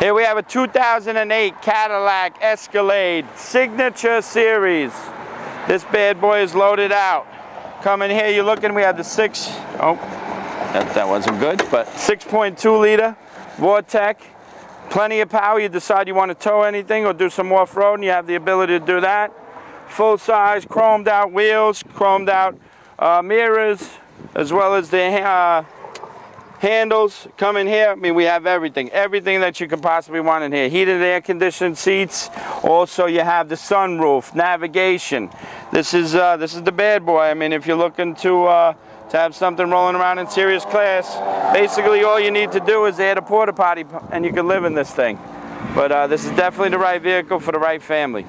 Here we have a 2008 Cadillac Escalade Signature Series. This bad boy is loaded out. Coming here, you're looking, we have the six, oh, that, that wasn't good, but 6.2 liter Vortec. Plenty of power. You decide you want to tow anything or do some off-road, you have the ability to do that. Full size, chromed out wheels, chromed out uh, mirrors, as well as the uh, handles come in here. I mean, we have everything, everything that you could possibly want in here. Heated air conditioned seats. Also, you have the sunroof, navigation. This is uh, this is the bad boy. I mean, if you're looking to uh, to have something rolling around in serious class, basically all you need to do is add a porta potty and you can live in this thing. But uh, this is definitely the right vehicle for the right family.